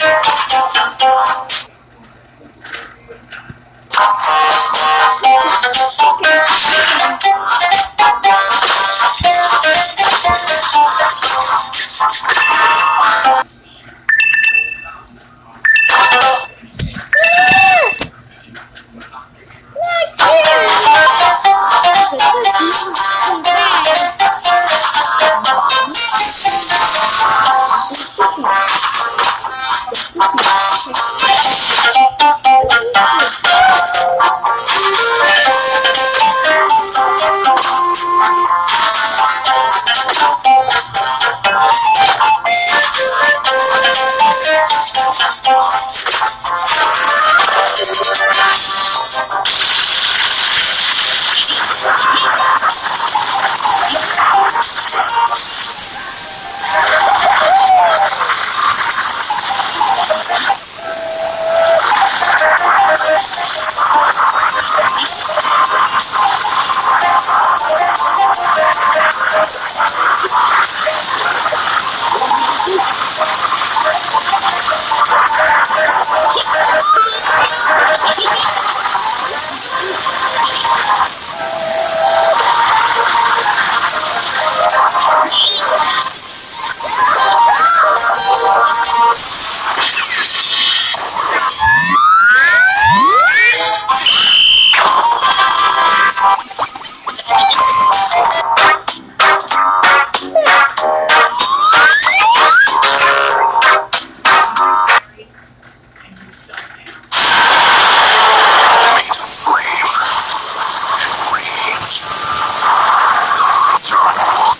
Thank you. Thank you.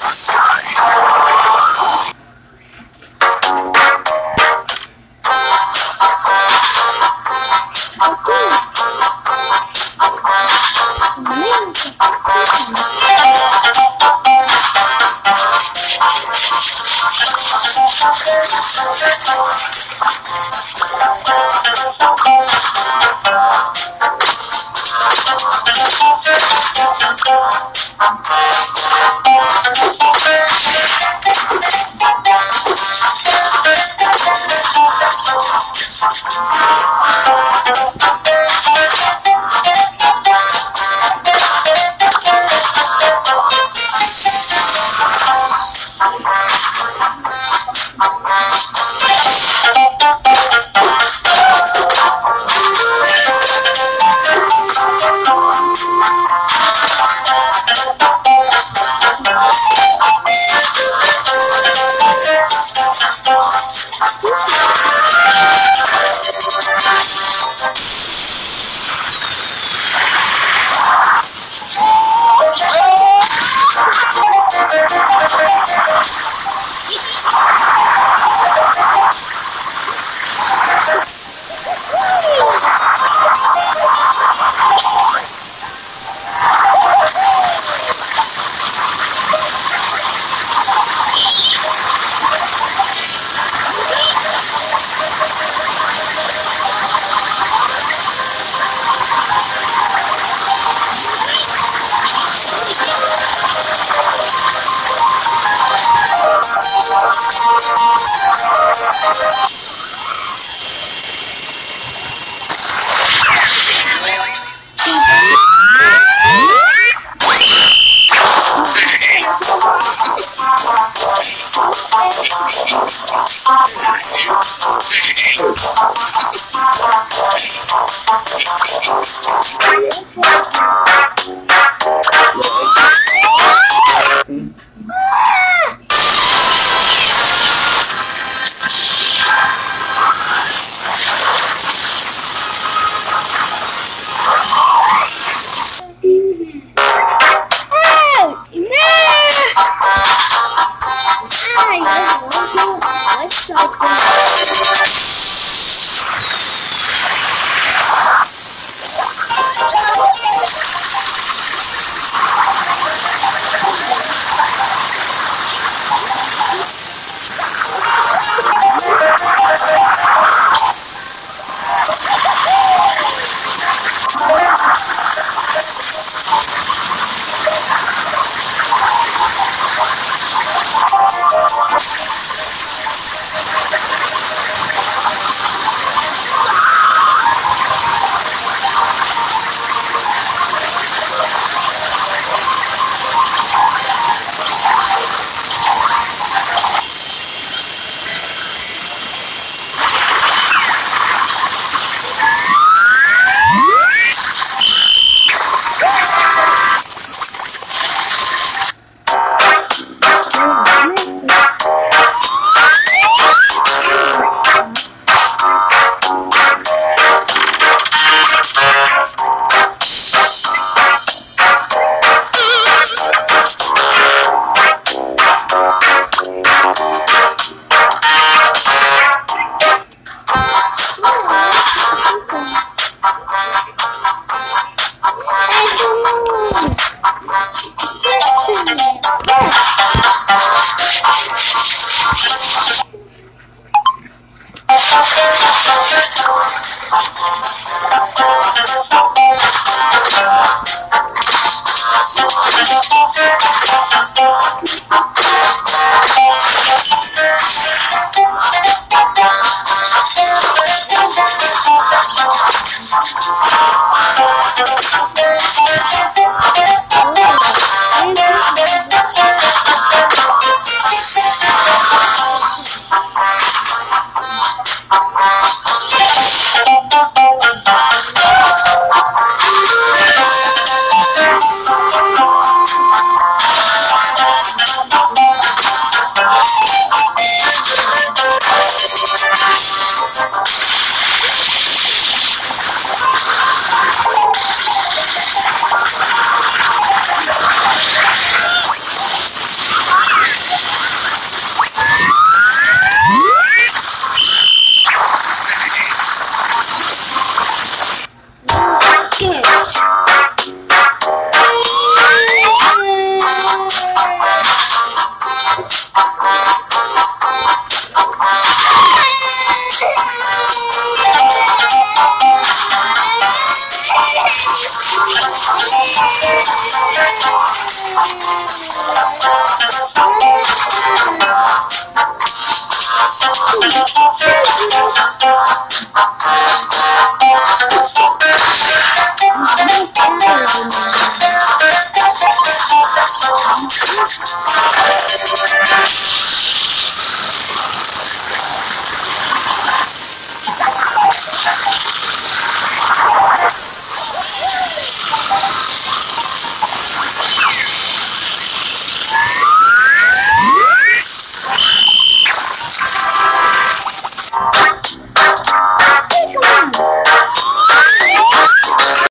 us. Thank you. Thank you. Thank